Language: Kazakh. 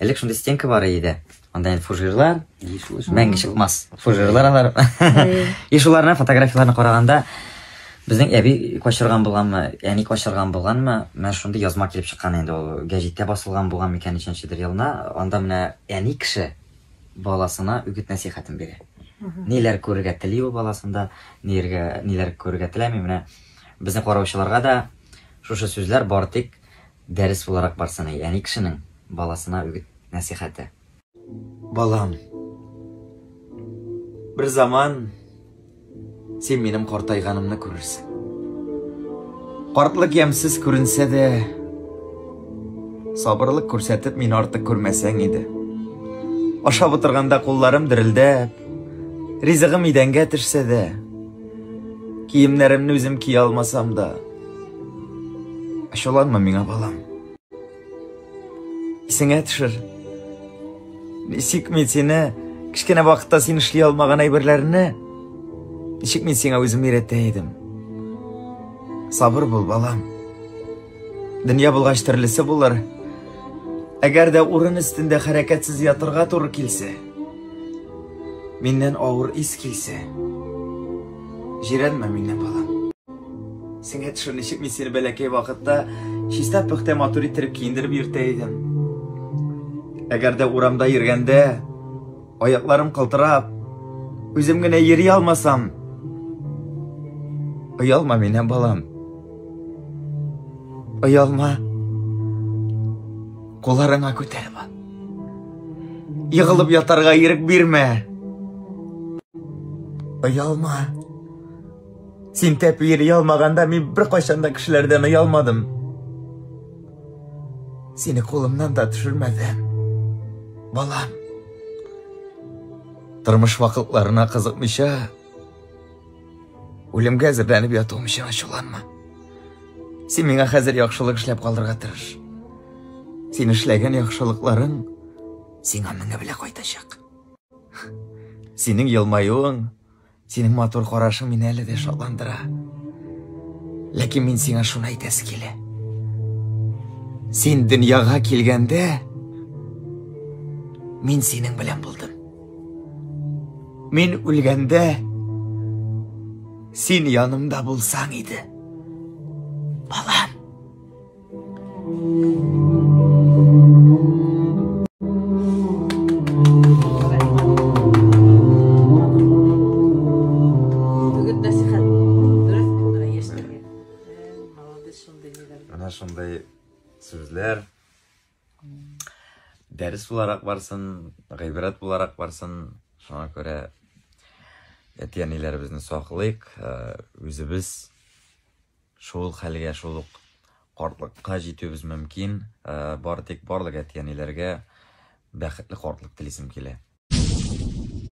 элек шундай стенка бар иде анда енді фужерлар мәңгі чыкмас фужерлар алар и шуларына фотографияларына караганда біздің әби көшірген болғанмы яғни көшірген болғанмы мен шундай язма келіп шыққан енді ол гәҗиттә басылған болған микән ничәнчедер елына анда менә әни кеше баласына үгіт нәсихатын бирә нелер күрергә тели ул баласында неләргә неләр күрергә теләми менә безнең караучыларга да шушы сүзләр бары тик дәрес буларак барсын яғни кешенең баласына үгіт нәсихәте балам бір заман сен менің қартайғанымны көрерсің. Қартлық емсіз көрінсе де сабырлық көрсетіп мен артық көрмесең еді. Ашап отырғанда қолдарым дірілдеп ризығым идәнге түшсе де киімдерімді өзім кие алмасам да ашуланма миңа балам. Есіңе түшір ничек мен сені кішкене уақытта сен эшли алмаған әйберләрне ничек мен сиңа өзім едім сабыр бол балам. Дөнья булгач төрлесе булыр. Әгәр дә урын өстендә хәрәкәтсез ятырга туры килсә миннән авыр ис килсә җирәнмә миннән балам. Сиңа төшер ничек мин сине бәләкәй вакытта чиста пөхтә матур иттереп әгәр дә урамда йөргәндә аякларым генә йөри алмасам оялма миннән балам. Оялма қоларыңа көтәреп ал. Егылып ятарға ерік бирмә. Оялма син тәпи йөри алмаганда мин беркайчан да кешеләрдән оялмадым. Сине кулымнан да төшермәдем. Балам тормыш вакытларына кызыкмыйча үлемгә әзерләнеп ятуым өчен ачуланма син миңа хәзер яхшылык эшләп калырга тырыш син эшләгән яхшылыкларың сиңа меңе белә кайтачак синең елмаюың синең матур карашың мине әле дә шатландыра ләкин мин сиңа шуны әйтәсе килә син дөньяга мин синең белән булдым. Мин үлгәндә син янымда булсаң иде. Балам. Мына сондай нелер дәрес буларак барсын гыйбрәт буларак барсын. Шуңа күрә әти әниләребезне саклыйк үзебез шул хәлгә шул ук картлыкка җитүебез мөмкин. Бары тик барлык әти әниләргә бәхетле картлык телисем килә.